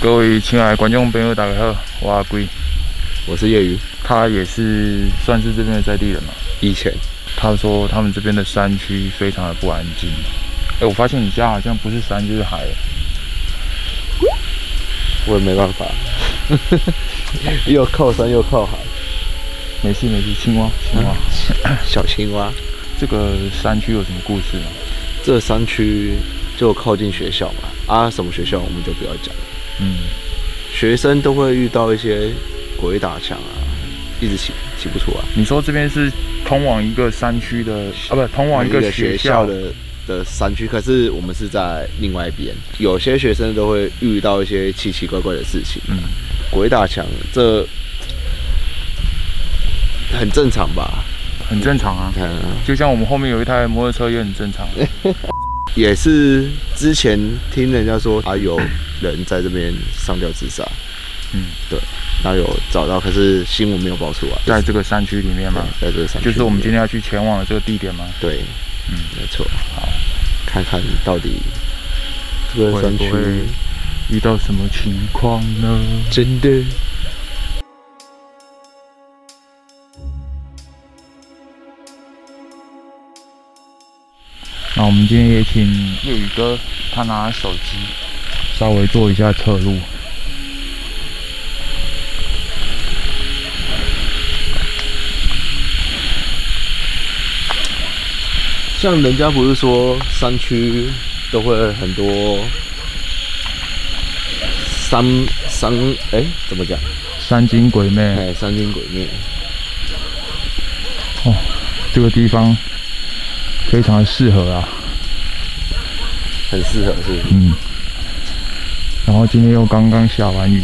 各位亲爱的观众朋友，大家好，我阿贵，我是业余，他也是算是这边的在地人嘛。以前他说他们这边的山区非常的不安静。哎，我发现你家好像不是山就是海。我也没办法，又靠山又靠海。没事没事，青蛙青蛙，小青蛙。这个山区有什么故事吗？这山区就靠近学校嘛，啊，什么学校我们就不要讲。嗯，学生都会遇到一些鬼打墙啊，一直起起不出来。你说这边是通往一个山区的啊，不，通往一个学校的的山区，可是我们是在另外一边。有些学生都会遇到一些奇奇怪怪的事情。嗯，鬼打墙这很正常吧？很正常啊，就像我们后面有一台摩托车也很正常。也是之前听人家说，啊有人在这边上吊自杀。嗯，对，然后有找到，可是新闻没有报出来。在这个山区里面吗？在这个山区，就是我们今天要去前往的这个地点吗？对，嗯，没错。好，看看到底这个山区遇到什么情况呢？真的。那我们今天也请粤语哥，他拿手机稍微做一下测录。像人家不是说山区都会很多山山哎怎么讲？山精鬼魅。哎，山精鬼魅。哦，这个地方。非常的适合啊，很适合是。嗯。然后今天又刚刚下完雨，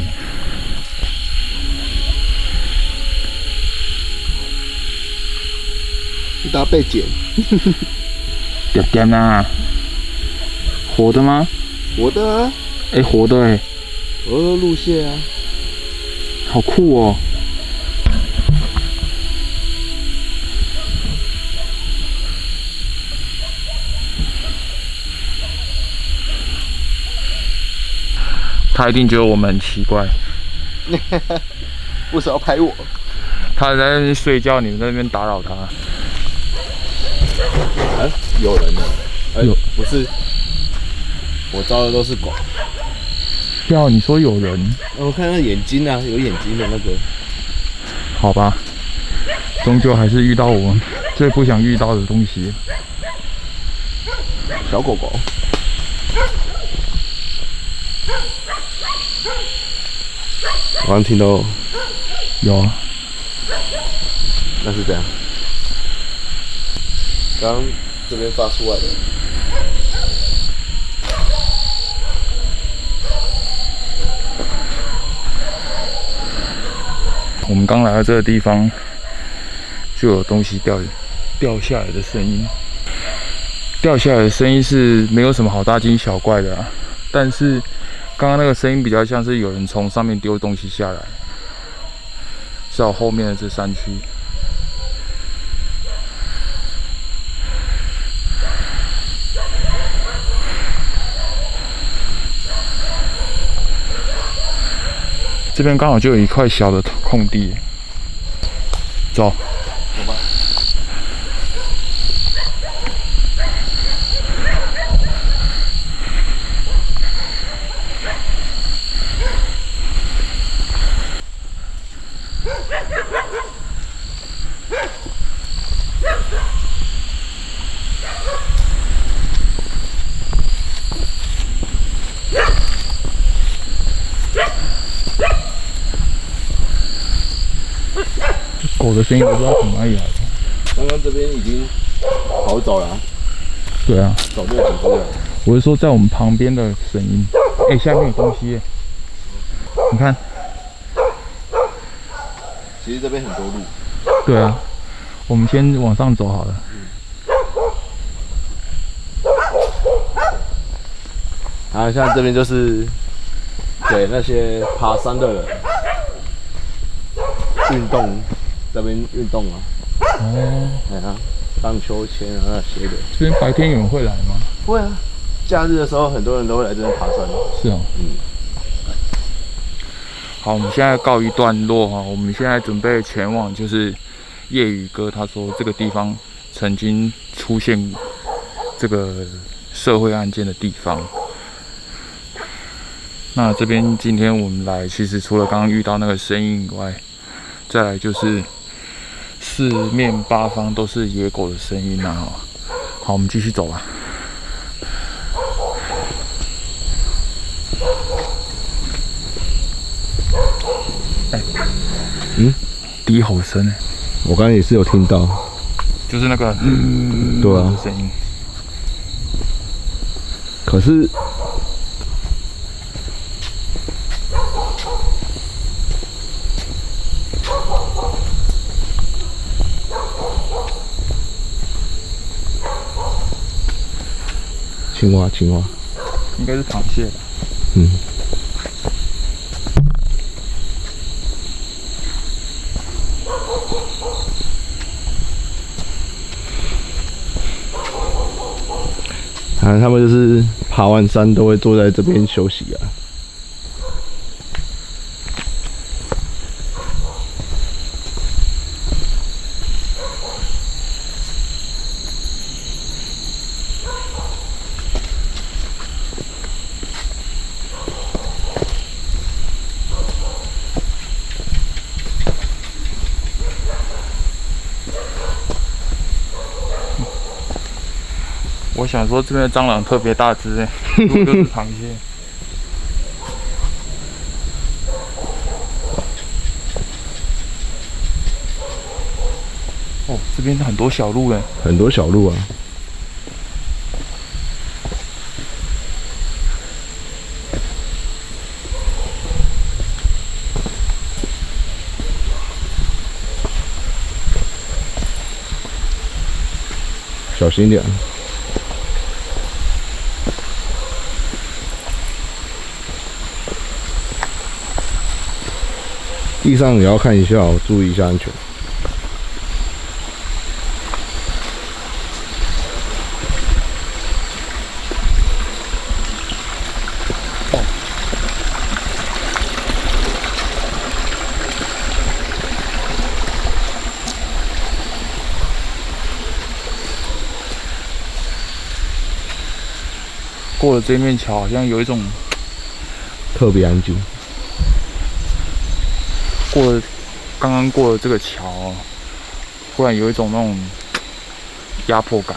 一大被剪。点点啊！活的吗？活的。哎，活的哎。哦，路线啊。好酷哦。他一定觉得我们很奇怪，为什么要拍我？他在那边睡觉，你们在那边打扰他。哎，有人呢？哎，不是，我招的都是狗。要你说有人？我看那眼睛啊，有眼睛的那个。好吧，终究还是遇到我最不想遇到的东西。小狗狗。我刚听到，有啊，那是这样。刚这边发出来的。我们刚来到这个地方，就有东西掉掉下来的声音。掉下来的声音是没有什么好大惊小怪的啊，但是。刚刚那个声音比较像是有人从上面丢东西下来，是我后面的这山区。这边刚好就有一块小的空地，走。狗的声音不知道从哪里来的。刚刚这边已经好走了。对啊，走对很多了。我是说在我们旁边的声音。哎，下面有东西。你看。其实这边很多路。对啊，我们先往上走好了。啊，像这边就是给那些爬山的人运动。这边运动啊，哦，哎呀，荡秋千啊那些的。这边白天有人会来吗？会啊，假日的时候很多人都会来这边爬山。是哦，嗯。好，我们现在告一段落哈，我们现在准备前往就是夜雨哥他说这个地方曾经出现这个社会案件的地方。那这边今天我们来，其实除了刚刚遇到那个声音以外，再来就是四面八方都是野狗的声音呐。好，我们继续走吧。哎，嗯，低吼声呢？我刚才也是有听到，就是那个嗯，对啊，声音。可是。青蛙，青蛙，应该是螃蟹吧。嗯。啊，他们就是爬完山都会坐在这边休息啊。我想说，这边的蟑螂特别大只，哎，就是螃蟹。哦，这边很多小路哎，很多小路啊。小心一点。地上也要看一下，注意一下安全。过了这面桥，好像有一种特别安静。过了刚刚过了这个桥，忽然有一种那种压迫感。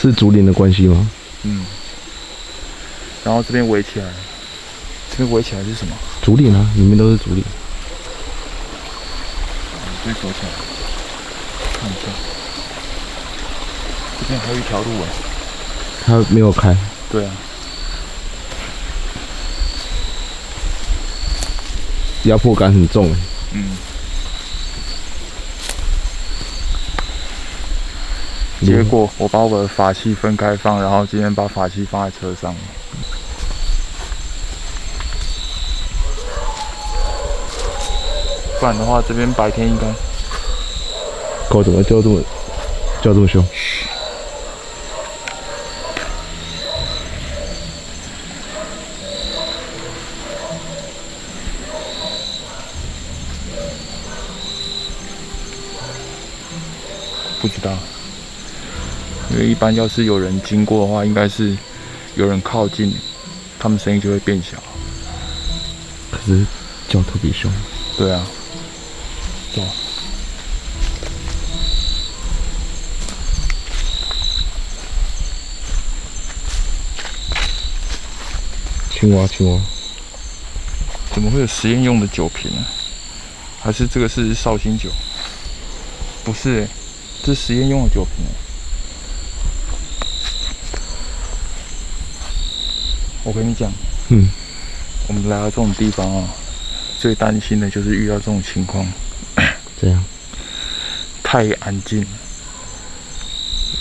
是竹林的关系吗？嗯。然后这边围起来，这边围起来是什么？竹林啊，里面都是竹林。这边走起来，看一下，这边还有一条路啊。它没有开。对啊。压迫感很重。嗯。结果我把我的法器分开放，然后今天把法器放在车上。不然的话，这边白天应该。狗怎么叫这么叫这么凶？不知道，因为一般要是有人经过的话，应该是有人靠近，他们声音就会变小。可是叫特别凶。对啊，走。青蛙，青蛙，怎么会有实验用的酒瓶啊？还是这个是绍兴酒？不是。这是实验用的酒瓶。我跟你讲，嗯，我们来到这种地方啊，最担心的就是遇到这种情况。这样，太安静，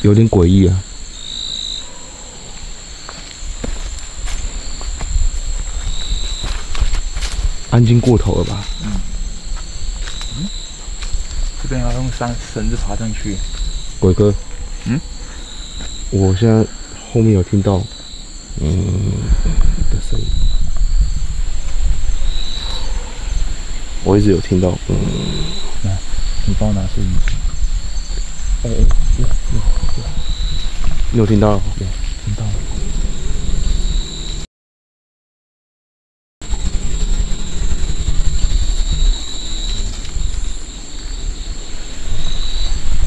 有点诡异啊，安静过头了吧？边要用绳绳子爬上去。鬼哥，嗯，我现在后面有听到嗯的声音。我一直有听到，嗯，来你帮我拿摄影机。哎哎，有有有，你有听到？有听到了。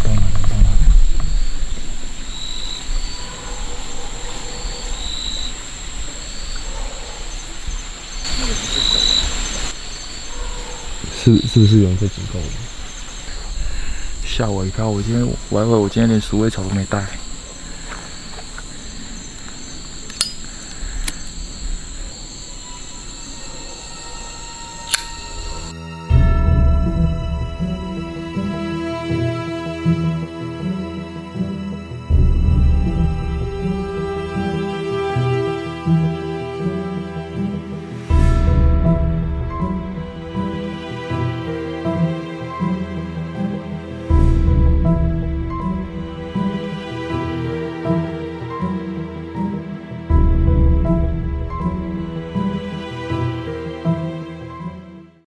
到哪里？到哪里？是是不是有人在警告我？吓我一跳！我今天我还以为我今天连鼠尾草都没带。